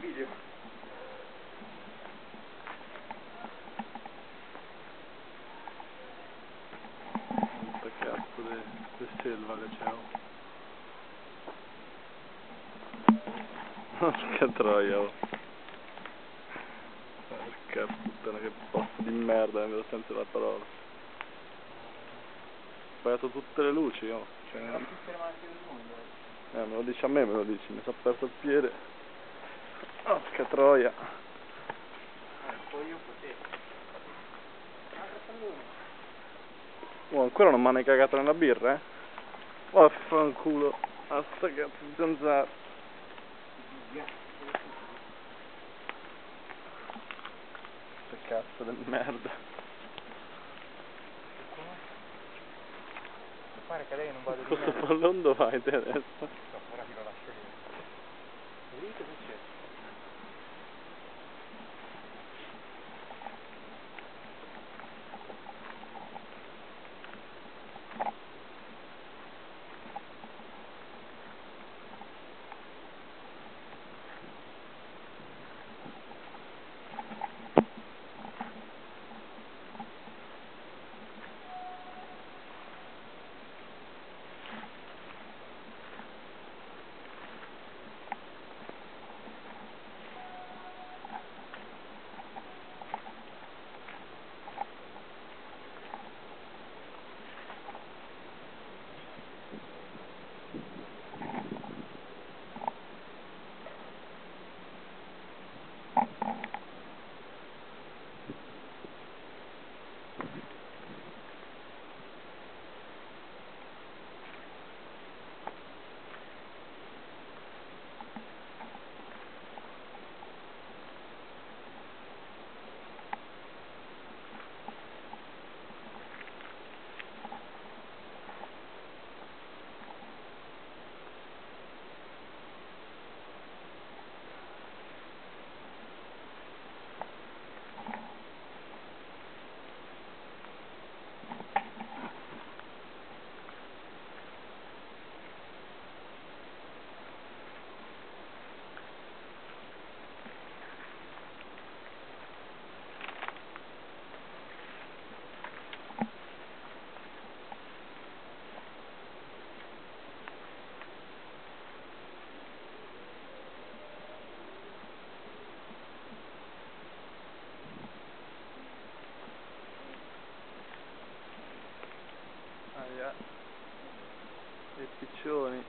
видео. Quanto cazzo di selva che c'è? Porca troia! Porca puttana che posto di merda, mi vedo senza la parola. Ho sbagliato tutte le luci, oh. Cioè, mondo. eh, me lo dici a me, me lo dici, mi sono perso il piede. Porca troia. Fratello. Oh, ancora non mi hanno cagato nella birra, eh? Vaffanculo. A sta cazzo zanzara. Via. Che cazzo di merda. Mi pare che lei non vada Questo pallone dove vai te adesso? No, ora ti lo lascio lì. Vedi cosa c'è? Aia. I piccioni.